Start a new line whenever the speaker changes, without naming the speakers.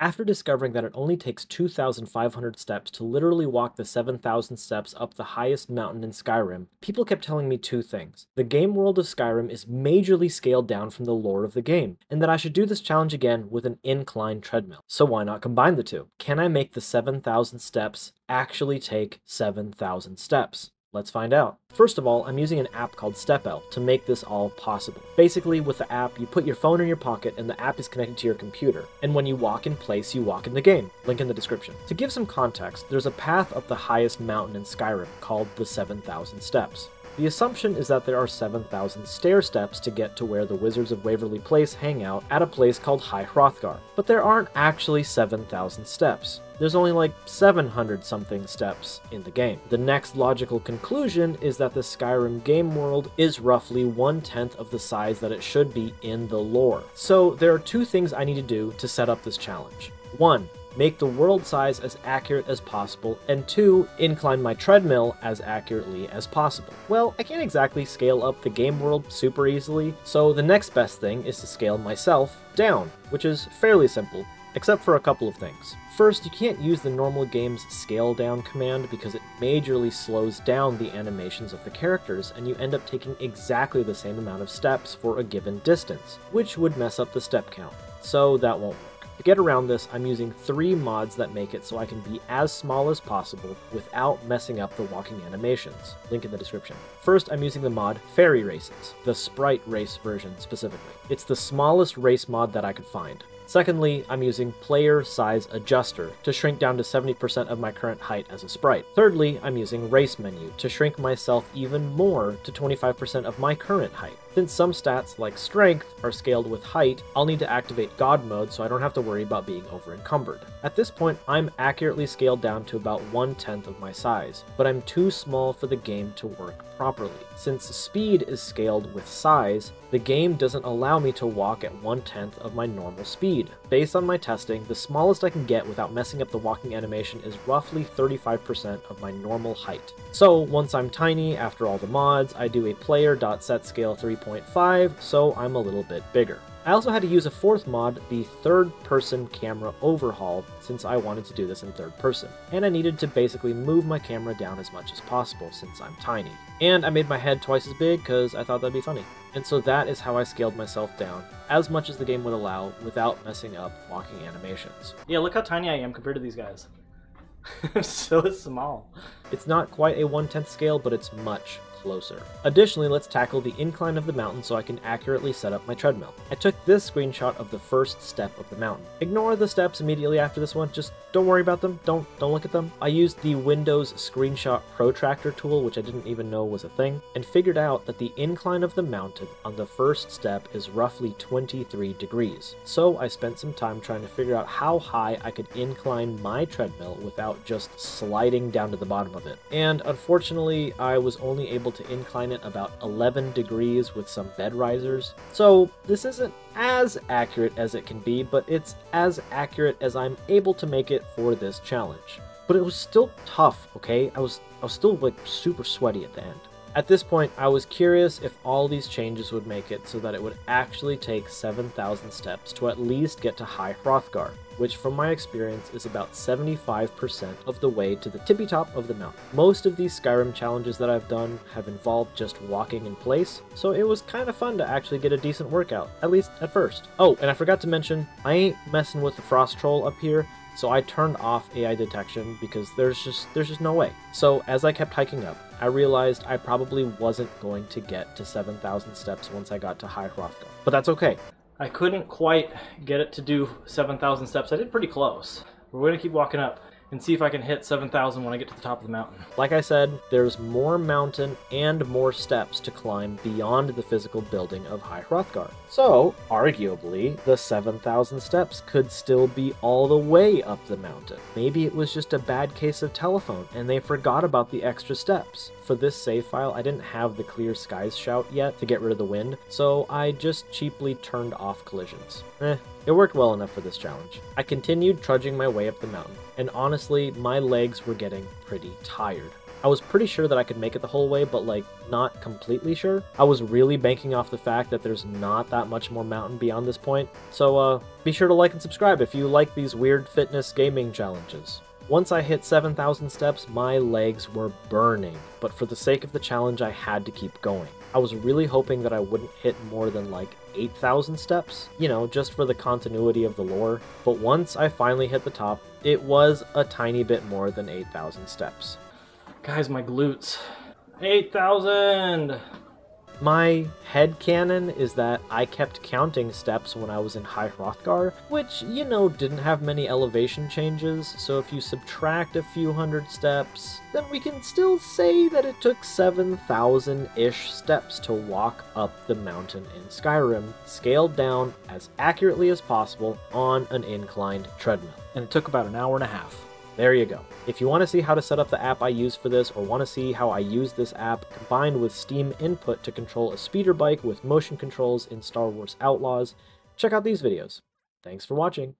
After discovering that it only takes 2,500 steps to literally walk the 7,000 steps up the highest mountain in Skyrim, people kept telling me two things. The game world of Skyrim is majorly scaled down from the lore of the game, and that I should do this challenge again with an incline treadmill. So why not combine the two? Can I make the 7,000 steps actually take 7,000 steps? Let's find out. First of all, I'm using an app called Stepl to make this all possible. Basically, with the app, you put your phone in your pocket and the app is connected to your computer. And when you walk in place, you walk in the game. Link in the description. To give some context, there's a path up the highest mountain in Skyrim called the 7,000 Steps. The assumption is that there are 7,000 stair steps to get to where the Wizards of Waverly Place hang out at a place called High Hrothgar. But there aren't actually 7,000 steps there's only like 700 something steps in the game. The next logical conclusion is that the Skyrim game world is roughly one tenth of the size that it should be in the lore. So there are two things I need to do to set up this challenge. One, make the world size as accurate as possible, and two, incline my treadmill as accurately as possible. Well, I can't exactly scale up the game world super easily, so the next best thing is to scale myself down, which is fairly simple, except for a couple of things. First, you can't use the normal game's scale down command because it majorly slows down the animations of the characters and you end up taking exactly the same amount of steps for a given distance, which would mess up the step count, so that won't work. To get around this, I'm using three mods that make it so I can be as small as possible without messing up the walking animations. Link in the description. First, I'm using the mod Faerie Races, the Sprite Race version specifically. It's the smallest race mod that I could find. Secondly, I'm using Player Size Adjuster to shrink down to 70% of my current height as a sprite. Thirdly, I'm using Race Menu to shrink myself even more to 25% of my current height. Since some stats, like strength, are scaled with height, I'll need to activate God mode so I don't have to worry about being over encumbered. At this point, I'm accurately scaled down to about one tenth of my size, but I'm too small for the game to work properly. Since speed is scaled with size, the game doesn't allow me to walk at one tenth of my normal speed. Based on my testing, the smallest I can get without messing up the walking animation is roughly 35% of my normal height. So once I'm tiny, after all the mods, I do a player.setScale 3.5, so I'm a little bit bigger. I also had to use a fourth mod, the third person camera overhaul, since I wanted to do this in third person. And I needed to basically move my camera down as much as possible since I'm tiny. And I made my head twice as big because I thought that'd be funny. And so that is how I scaled myself down, as much as the game would allow, without messing up walking animations.
Yeah, look how tiny I am compared to these guys. I'm so small.
It's not quite a one-tenth scale, but it's much, closer. Additionally, let's tackle the incline of the mountain so I can accurately set up my treadmill. I took this screenshot of the first step of the mountain. Ignore the steps immediately after this one, just don't worry about them, don't don't look at them. I used the Windows Screenshot Protractor tool, which I didn't even know was a thing, and figured out that the incline of the mountain on the first step is roughly 23 degrees. So I spent some time trying to figure out how high I could incline my treadmill without just sliding down to the bottom of it. And unfortunately, I was only able able to incline it about 11 degrees with some bed risers. So this isn't as accurate as it can be, but it's as accurate as I'm able to make it for this challenge. But it was still tough, okay? I was I was still like super sweaty at the end. At this point, I was curious if all these changes would make it so that it would actually take 7,000 steps to at least get to High Hrothgar, which from my experience is about 75% of the way to the tippy top of the mountain. Most of these Skyrim challenges that I've done have involved just walking in place, so it was kind of fun to actually get a decent workout, at least at first. Oh, and I forgot to mention, I ain't messing with the frost troll up here, so I turned off AI detection because there's just there's just no way. So as I kept hiking up, I realized I probably wasn't going to get to 7,000 steps once I got to High Hrothgar. But that's okay.
I couldn't quite get it to do 7,000 steps. I did pretty close. We're going to keep walking up and see if I can hit 7,000 when I get to the top of the mountain.
Like I said, there's more mountain and more steps to climb beyond the physical building of High Hrothgar. So, arguably, the 7,000 steps could still be all the way up the mountain. Maybe it was just a bad case of telephone and they forgot about the extra steps. For this save file, I didn't have the clear skies shout yet to get rid of the wind, so I just cheaply turned off collisions. Eh, it worked well enough for this challenge. I continued trudging my way up the mountain, and honestly, my legs were getting pretty tired. I was pretty sure that I could make it the whole way, but like not completely sure. I was really banking off the fact that there's not that much more mountain beyond this point. So uh, be sure to like and subscribe if you like these weird fitness gaming challenges. Once I hit 7,000 steps, my legs were burning, but for the sake of the challenge, I had to keep going. I was really hoping that I wouldn't hit more than like 8,000 steps, you know, just for the continuity of the lore, but once I finally hit the top, it was a tiny bit more than 8,000 steps.
Guys, my glutes. 8,000!
My head canon is that I kept counting steps when I was in High Hrothgar, which, you know, didn't have many elevation changes, so if you subtract a few hundred steps, then we can still say that it took 7,000-ish steps to walk up the mountain in Skyrim, scaled down as accurately as possible on an inclined treadmill. And it took about an hour and a half. There you go. If you want to see how to set up the app I use for this, or want to see how I use this app combined with Steam input to control a speeder bike with motion controls in Star Wars Outlaws, check out these videos. Thanks for watching.